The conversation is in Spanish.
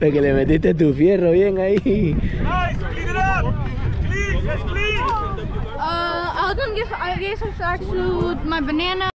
De que le metiste tu fierro bien ahí. Nice, clean it up. Clean, that's clean. Uh, I was gonna give I gave some socks to my banana.